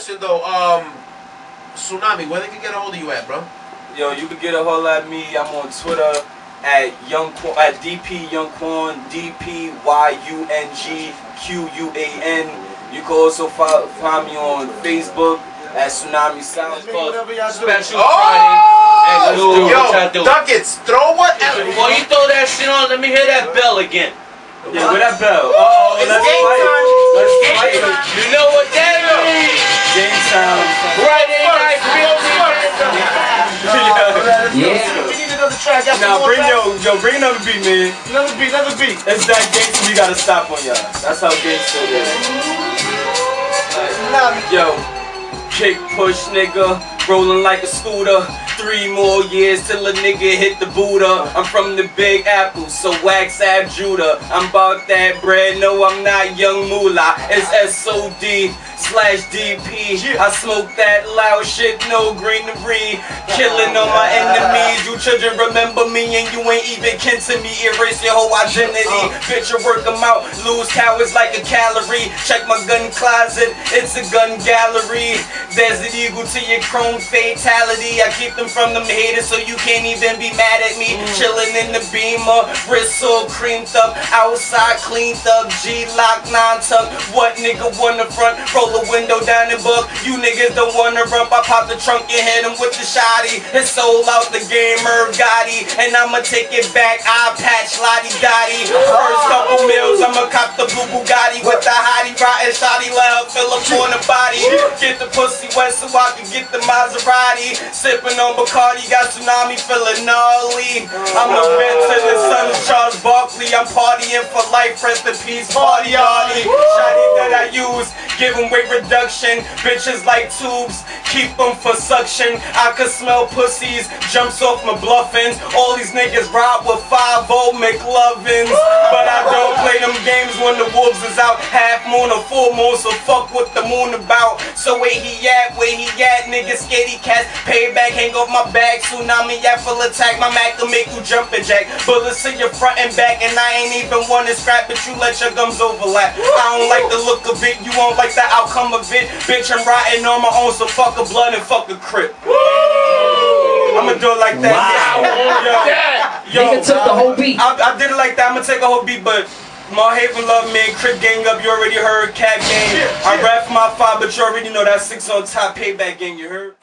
question though. Um, Tsunami, where they can get a hold of you at, bro? Yo, you can get a hold of me. I'm on Twitter at Yung Quan, at DP Yung Quan, D P Y U N G Q U A N. You can also find, find me on Facebook at Tsunami Sounds called Special Oh! Friday. And let's do Yo, what y'all do. Duckets, throw whatever. Before you throw that shit on, let me hear that bell again. Yeah, with that bell. Oh, It's let's game fight. time. Let's fight. time. You know what that means? Game time. Friday night Yeah. We need another track. Now bring yo, yo, bring another beat, man. Another beat, another beat. It's that gangster we gotta stop on y'all. That's how gangster it is. Tsunami. Yo, kick push nigga, rolling like a scooter. Three more years till a nigga hit the Buddha. I'm from the Big Apple, so wax ab Judah. I'm about that bread, no I'm not young moolah. It's S-O-D slash DP. I smoke that loud shit, no green greenery. Killing all my enemies. You children remember me and you ain't even kin to me. Erase your whole identity. Bitch, you work 'em out. Lose cowards like a calorie. Check my gun closet, it's a gun gallery. There's an eagle to your chrome fatality. I keep them from them haters so you can't even be mad at me. Mm. Chilling in the beamer, wrist all creamed up. Outside cleaned up, Glock, non-tuck. What nigga wanna front? Roll the window down and book. You niggas don't wanna rump. I pop the trunk and hit him with the shotty. It's sold out the gamer Gotti. And I'ma take it back. I patch Lottie Dottie. First couple meals, I'ma cop the blue Bugatti with the hottie rotten shotty. Let her fill up on the body. Get the pussy wet so I can get the Maserati. Sipping on Bacardi, got tsunami feeling gnarly. I'm a man to the sun, Charles Barkley. I'm partying for life, rest in peace, party hardy. Shotty that I use, giving weight reduction. Bitches like tubes, keep them for suction. I can smell pussies, jumps off my bluffins. All these niggas ride with 5 McLovins. But I don't play them games when the wolves is out. Half moon or full moon, so fuck what the moon about. So where he at, where he at, niggas scaredy cats. Payback, hang off my back. Tsunami at full attack. My Mac will make you jump and jack. Bullets in your front and back, and I ain't even wanna scrap it. You let your gums overlap. I don't like the look of it, you won't like the outcome of it. Bitch, I'm rotting on my own, so fuck a blood and fuck a crip. I'ma do it like that. Yo, yo, Nigga took the whole beat. I, I did it like that. I'ma take a whole beat, but Marhaven love me, Crip gang up. You already heard Cat gang. I rap for my five, but you already know that six on top payback gang. You heard?